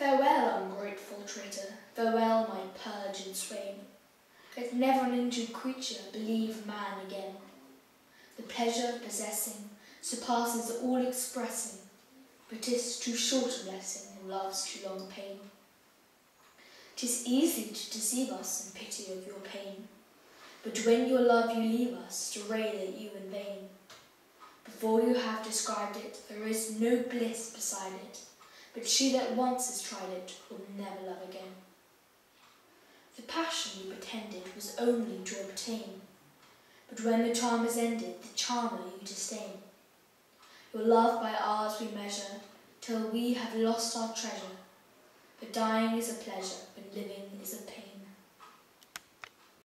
Farewell, ungrateful traitor, farewell, my purging swain. Let never an injured creature believe man again. The pleasure possessing surpasses all expressing, but 'tis too short a blessing in love's too long pain. 'Tis easy to deceive us in pity of your pain, but when your love you leave us to rail at you in vain. Before you have described it, there is no bliss beside it, but she that once has tried it will never love again. The passion you pretended was only to obtain, but when the charm is ended, the charmer you disdain. Your love by ours we measure, till we have lost our treasure, but dying is a pleasure, but living.